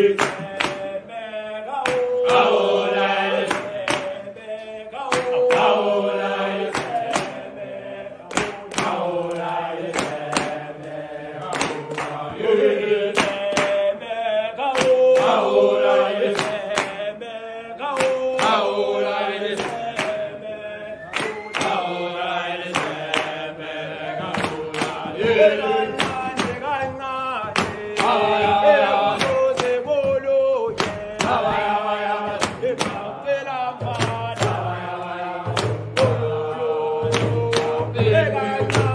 Hallelujah. Amen.